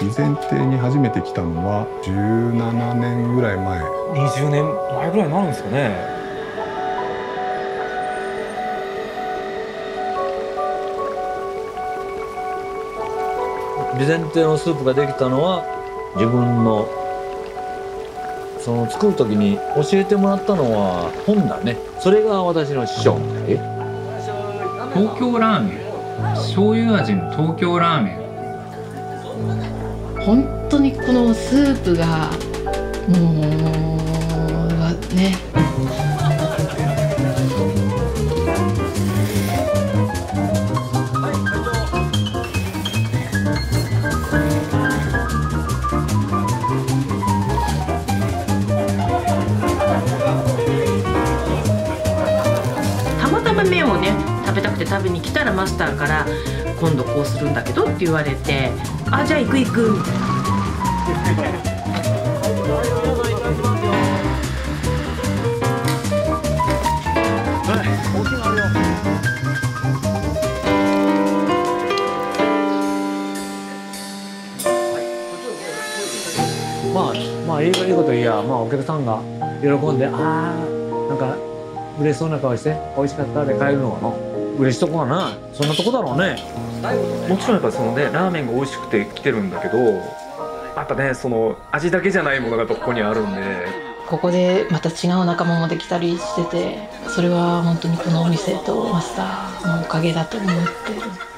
備前邸に初めて来たのは17年ぐらい前。20年前ぐらいになるんですかね。備前邸のスープができたのは自分のその作る時に教えてもらったのは本だね。それが私の師匠。え東京ラーメン。醤油味の東京ラーメン本当にこのスープがもうね。たまたま麺をね食べたくて食べに来たらマスターから「今度こうするんだけど」って言われて「あじゃあ行く行く」みたいな。まあまあいいいいこと言いやまあお客さんが喜んでああなんか嬉しそうな顔して美味しかったで帰るのは。な嬉しいこがなそんなとこだろうね。もちろんやっぱそのねラーメンが美味しくて来てるんだけどやっぱねその味だけじゃないものがここにあるんで。ここでまた違う仲間もできたりしててそれは本当にこのお店とマスターのおかげだと思ってる。